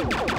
Oh,